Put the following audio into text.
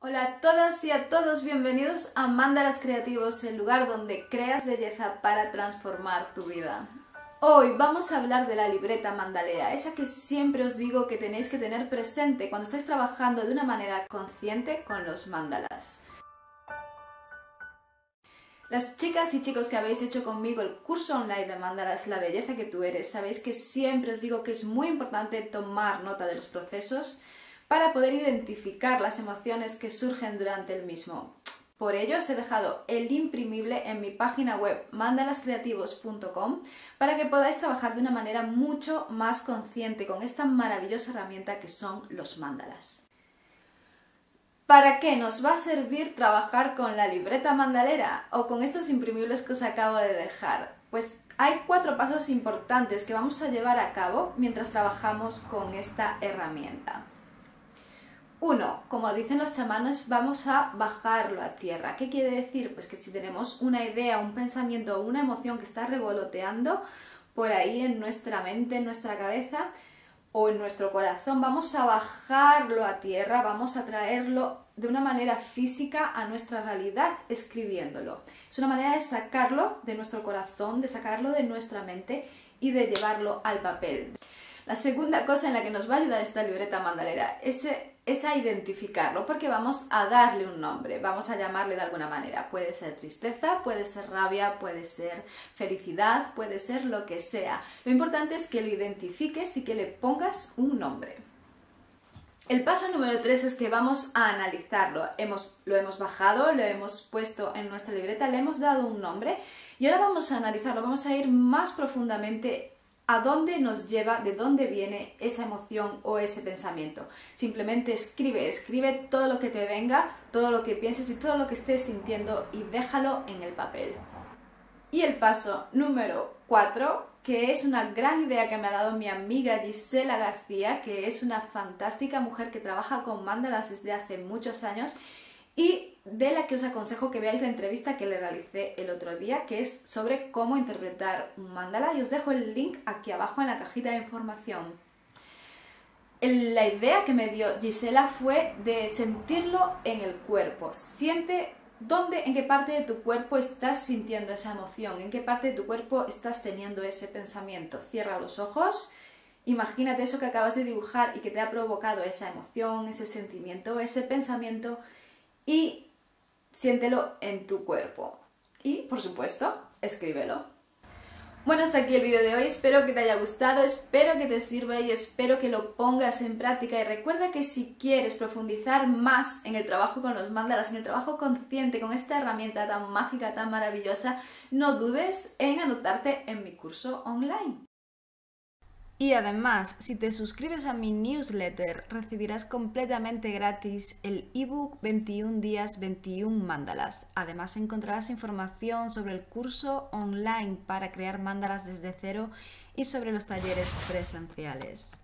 Hola a todas y a todos, bienvenidos a Mandalas Creativos, el lugar donde creas belleza para transformar tu vida. Hoy vamos a hablar de la libreta mandalera, esa que siempre os digo que tenéis que tener presente cuando estáis trabajando de una manera consciente con los mandalas. Las chicas y chicos que habéis hecho conmigo el curso online de mandalas La belleza que tú eres, sabéis que siempre os digo que es muy importante tomar nota de los procesos, para poder identificar las emociones que surgen durante el mismo. Por ello os he dejado el imprimible en mi página web mandalascreativos.com para que podáis trabajar de una manera mucho más consciente con esta maravillosa herramienta que son los mandalas. ¿Para qué nos va a servir trabajar con la libreta mandalera o con estos imprimibles que os acabo de dejar? Pues hay cuatro pasos importantes que vamos a llevar a cabo mientras trabajamos con esta herramienta. Uno, como dicen los chamanes, vamos a bajarlo a tierra. ¿Qué quiere decir? Pues que si tenemos una idea, un pensamiento o una emoción que está revoloteando por ahí en nuestra mente, en nuestra cabeza o en nuestro corazón, vamos a bajarlo a tierra, vamos a traerlo de una manera física a nuestra realidad escribiéndolo. Es una manera de sacarlo de nuestro corazón, de sacarlo de nuestra mente y de llevarlo al papel. La segunda cosa en la que nos va a ayudar esta libreta mandalera es es a identificarlo porque vamos a darle un nombre, vamos a llamarle de alguna manera. Puede ser tristeza, puede ser rabia, puede ser felicidad, puede ser lo que sea. Lo importante es que lo identifiques y que le pongas un nombre. El paso número 3 es que vamos a analizarlo. Hemos, lo hemos bajado, lo hemos puesto en nuestra libreta, le hemos dado un nombre y ahora vamos a analizarlo, vamos a ir más profundamente a dónde nos lleva, de dónde viene esa emoción o ese pensamiento. Simplemente escribe, escribe todo lo que te venga, todo lo que pienses y todo lo que estés sintiendo y déjalo en el papel. Y el paso número 4, que es una gran idea que me ha dado mi amiga Gisela García, que es una fantástica mujer que trabaja con mandalas desde hace muchos años y de la que os aconsejo que veáis la entrevista que le realicé el otro día, que es sobre cómo interpretar un mandala y os dejo el link aquí abajo en la cajita de información. La idea que me dio Gisela fue de sentirlo en el cuerpo. Siente dónde, en qué parte de tu cuerpo estás sintiendo esa emoción, en qué parte de tu cuerpo estás teniendo ese pensamiento. Cierra los ojos, imagínate eso que acabas de dibujar y que te ha provocado esa emoción, ese sentimiento, ese pensamiento y siéntelo en tu cuerpo. Y, por supuesto, escríbelo. Bueno, hasta aquí el vídeo de hoy, espero que te haya gustado, espero que te sirva y espero que lo pongas en práctica y recuerda que si quieres profundizar más en el trabajo con los mandalas, en el trabajo consciente con esta herramienta tan mágica, tan maravillosa, no dudes en anotarte en mi curso online. Y además, si te suscribes a mi newsletter, recibirás completamente gratis el ebook 21 días 21 mandalas. Además, encontrarás información sobre el curso online para crear mandalas desde cero y sobre los talleres presenciales.